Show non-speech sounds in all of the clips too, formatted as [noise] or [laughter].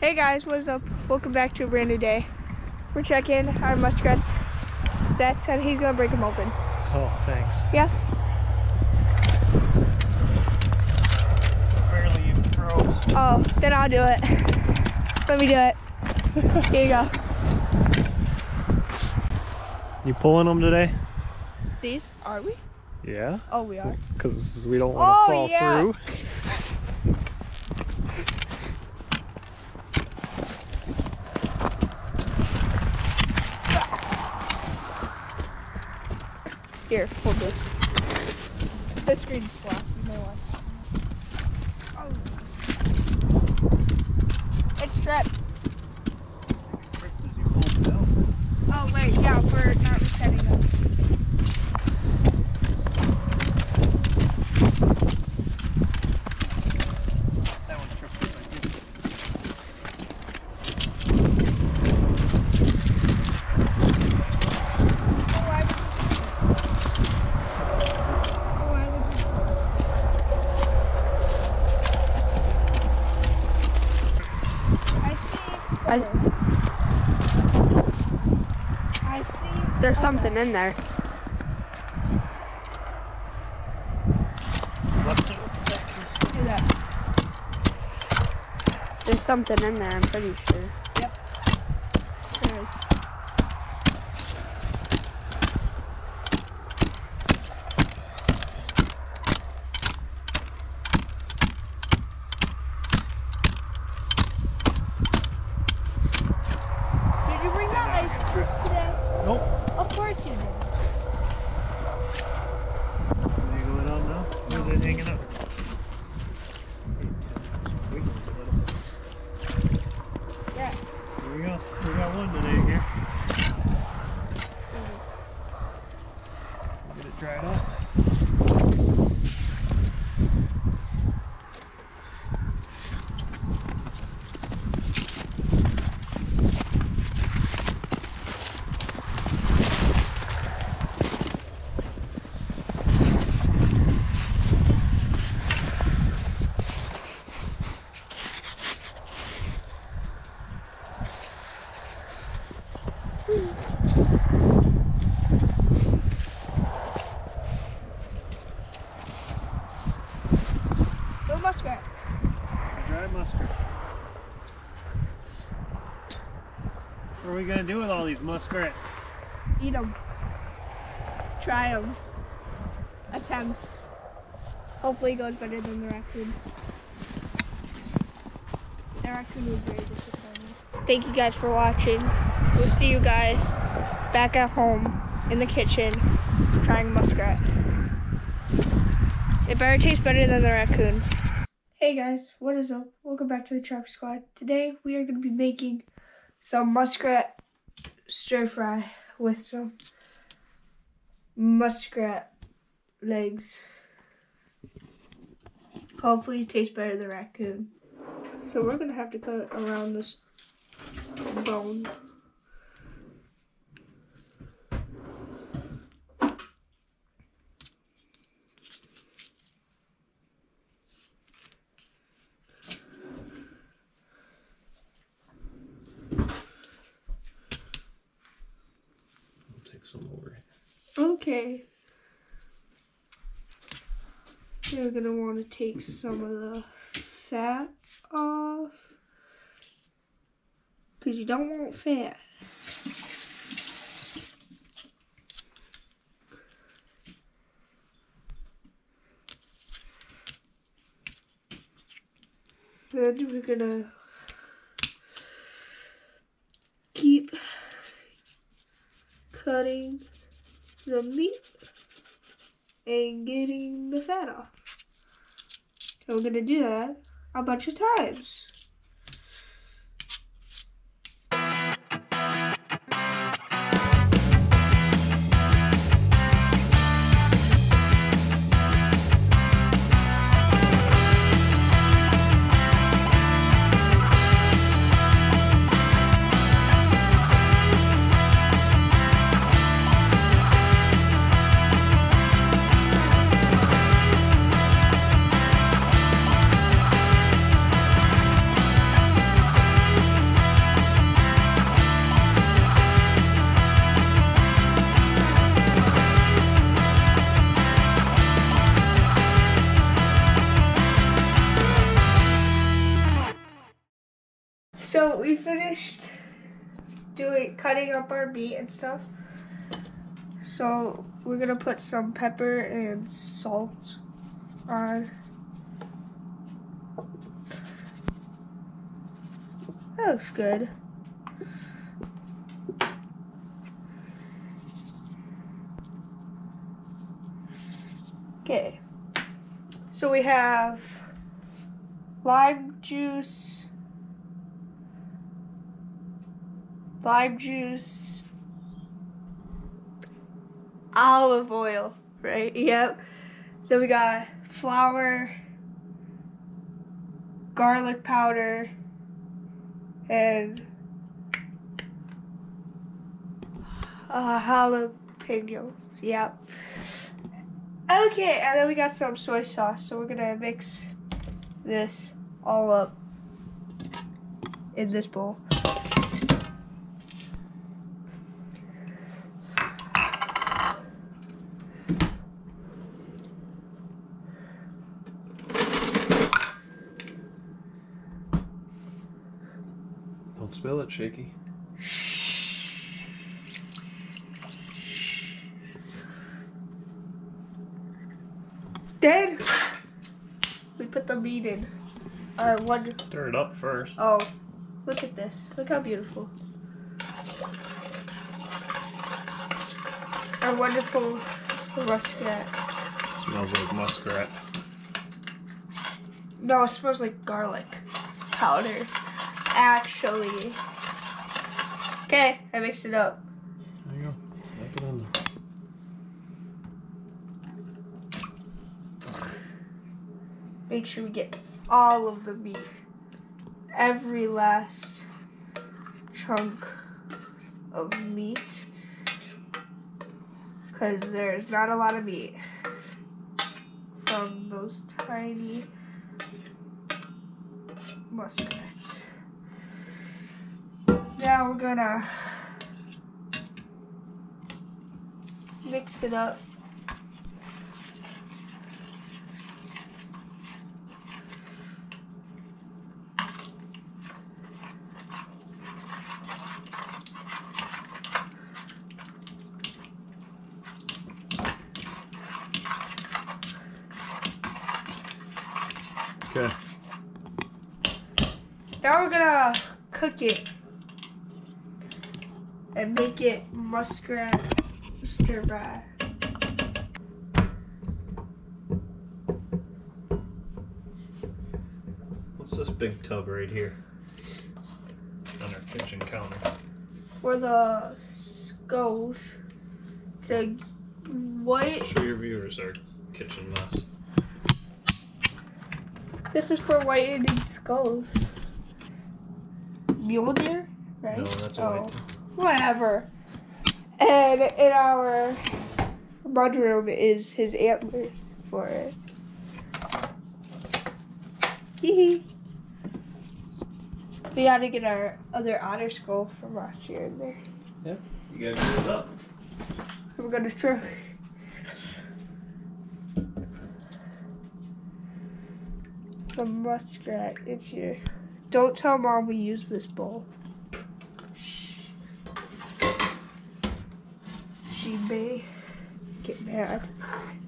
Hey guys, what's up? Welcome back to a brand new day. We're checking our muskrats. Zach said he's gonna break them open. Oh, thanks. Yeah? Barely even froze. Oh, then I'll do it. Let me do it. Here you go. You pulling them today? These? Are we? Yeah, Oh, we are. because we don't want to Oh, fall yeah. through. Here, hold this. This screen's black. You may want. Oh. It's tripped. Oh wait, yeah, we're not resetting them. That one tripped us, I think. Oh, I Oh, I I see. I, I see. There's something in there. Let's do it. Do that. There's something in there, I'm pretty sure. There is. Did you bring that ice trick today? Nope. Of course you did. Are you going on now? Where's it hanging up? Yeah. Here we go. We got one today here. Get it dried up. No muskrat. Dried mustard. What are we gonna do with all these muskrats? Eat them. Try them. Attempt. Hopefully it goes better than the raccoon. The raccoon was very disappointing. Thank you guys for watching. We'll see you guys back at home in the kitchen trying muskrat. It better taste better than the raccoon. Hey guys, what is up? Welcome back to the Trap Squad. Today we are going to be making some muskrat stir fry with some muskrat legs. Hopefully it tastes better than raccoon. So we're gonna have to cut around this bone. Okay. You're gonna want to take some of the fat off. Because you don't want fat. Then we're gonna keep cutting the meat and getting the fat off. So we're gonna do that a bunch of times. Cutting up our meat and stuff. So we're gonna put some pepper and salt on. That looks good. Okay. So we have lime juice, lime juice, olive oil, right? Yep. Then we got flour, garlic powder, and uh, jalapenos. Yep. Okay, and then we got some soy sauce. So we're gonna mix this all up in this bowl. Spill it, Shaky. Then we put the meat in. Our one Stir it up first. oh, look at this. Look how beautiful. Our wonderful muskrat. Smells like muskrat. No, it smells like garlic powder. Actually. Okay, I mixed it up. There you go. It in there. Make sure we get all of the meat. Every last chunk of meat. Because there's not a lot of meat from those tiny muskrats. Now we're gonna mix it up. Okay. Now we're gonna cook it and make it muskrat stir fry. What's this big tub right here? On our kitchen counter. for the skulls to white. Show your viewers our kitchen mess. This is for whitening skulls. Mule deer, right? No, that's a oh, white. Whatever. And in our mudroom is his antlers for it. Hee hee. We gotta get our other otter skull from last year in there. You gotta do it up. So we're gonna try. The muskrat in here. Don't tell mom we use this bowl. She may get mad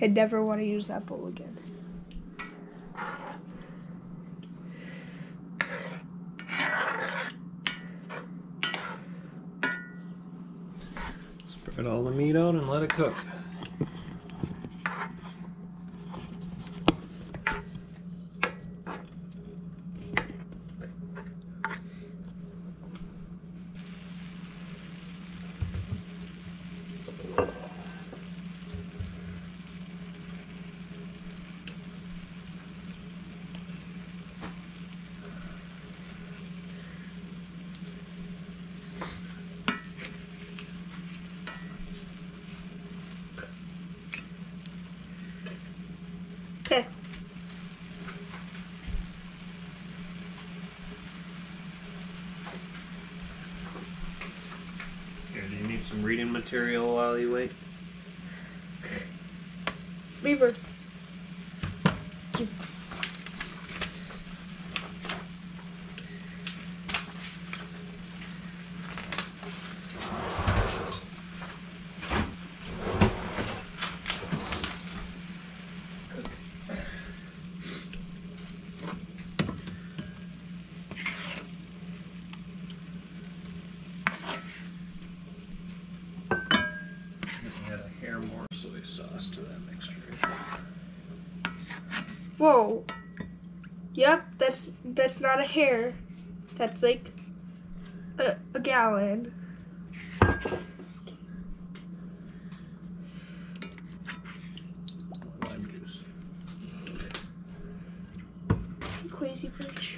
and never want to use that bowl again. Spread all the meat out and let it cook. Okay. Here, do you need some reading material while you wait? Beaver. Yep, that's that's not a hair. That's like a, a gallon. Lime juice. Crazy bitch.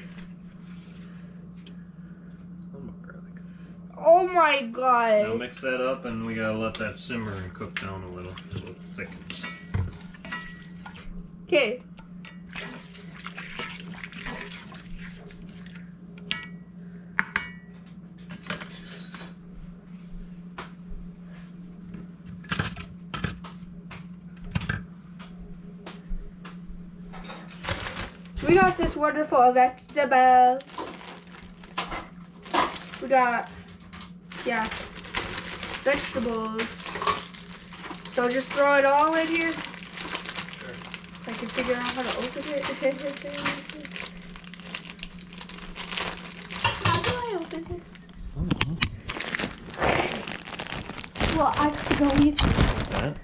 Oh my. Oh my Now god. mix that up, and we gotta let that simmer and cook down a little so it thickens. Okay. This wonderful vegetable. We got, yeah, vegetables. So just throw it all in here. I can figure out how to open it. [laughs] how do I open this? Well, I don't know either. That.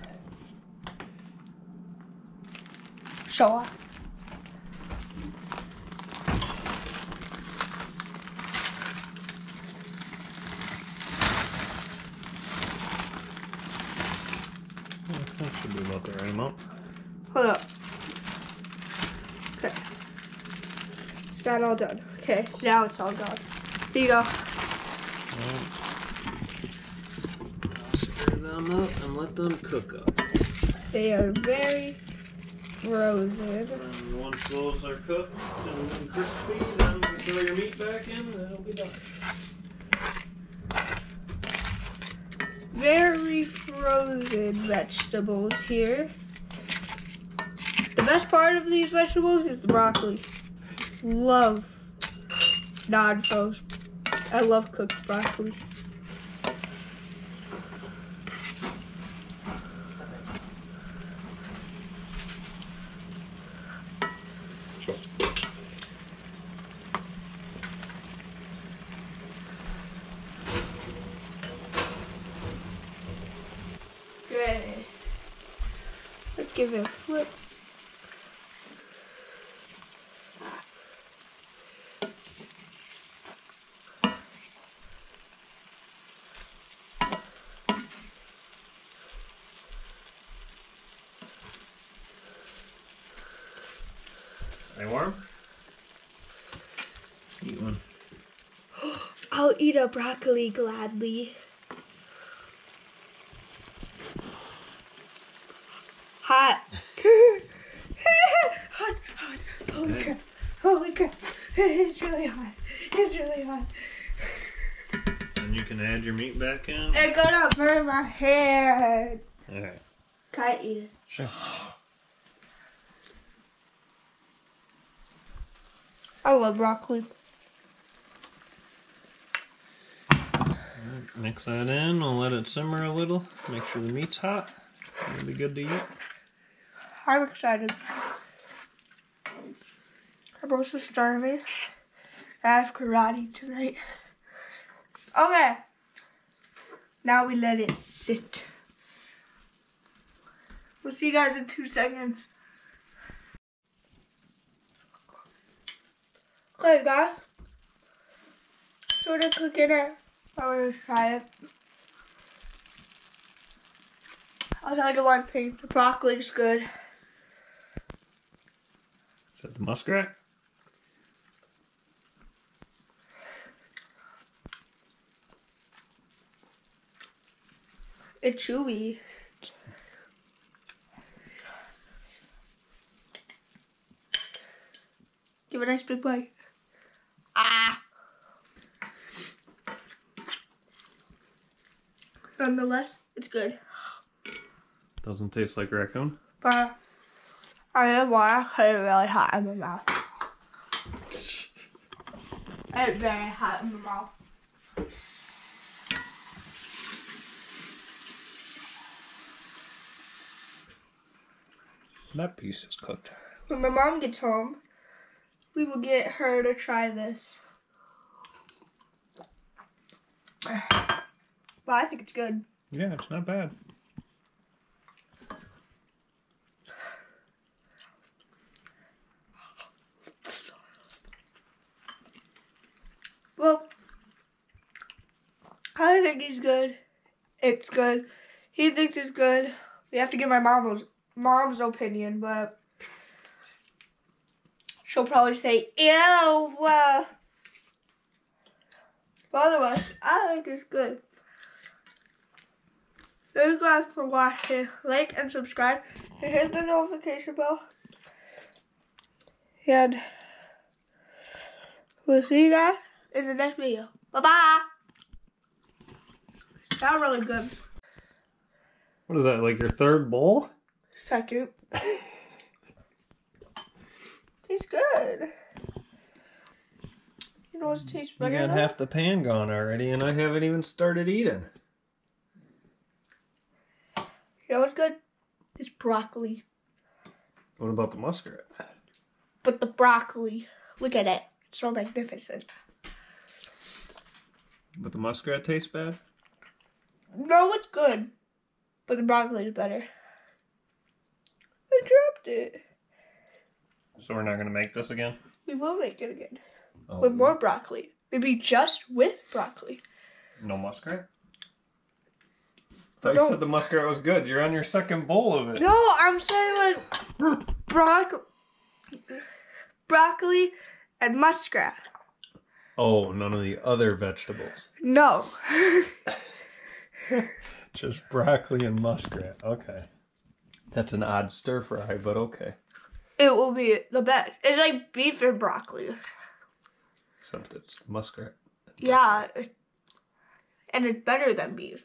Show off. That should be about the right amount. Hold up. Okay. It's not all done. Okay, now it's all done. Here you go. Alright. Stir them up and let them cook up. They are very frozen. And once those are cooked and crispy, then throw your meat back in and it'll be done. Very frozen vegetables here. The best part of these vegetables is the broccoli. Love non-frozen. I love cooked broccoli. Good. Let's give it a flip. They warm? Eat one. I'll eat a broccoli gladly. Hot. [laughs] hot, hot. Holy Okay. crap. Holy crap. [laughs] It's really hot. It's really hot. And you can add your meat back in. It's gonna burn my hair. Alright. Can I eat it? Sure. I love broccoli. Mix that in. We'll let it simmer a little. Make sure the meat's hot. It'll be good to eat. I'm excited. I'm also starving. I have karate tonight. Okay. Now we let it sit. We'll see you guys in two seconds. Okay, guys. Sort of cooking it. I'm gonna try it. I'll tell you one thing. The broccoli's good. Is that the muskrat? It's chewy. Give it a nice big bite. Ah. Nonetheless, it's good. Doesn't taste like raccoon. But I didn't want to put it really hot in my mouth. [laughs] It's very hot in my mouth. That piece is cooked. When my mom gets home, we will get her to try this. But I think it's good. Yeah, it's not bad. Well, I think he's good. It's good. He thinks it's good. We have to get my mom's mom's opinion, but she'll probably say ew. But otherwise, I think it's good. Thank you guys for watching. Like and subscribe. And hit the notification bell. And we'll see you guys in the next video. Bye bye. That really good. What is that, like your third bowl? Second. [laughs] tastes good. You know what tastes You better? got though? half the pan gone already, and I haven't even started eating. You know what's good? It's broccoli. What about the muskrat? But the broccoli, look at it. It's so magnificent. But the muskrat tastes bad? No, it's good. But the broccoli is better. I dropped it. So we're not gonna make this again? We will make it again. Oh, With more broccoli. Maybe just with broccoli. No muskrat? Thought you said the muskrat was good. You're on your second bowl of it. No, I'm saying like broccoli, broccoli and muskrat. Oh, none of the other vegetables. No. [laughs] Just broccoli and muskrat. Okay. That's an odd stir fry, but okay. it will be the best. It's like beef and broccoli. Except it's muskrat. Yeah. And it's better than beef.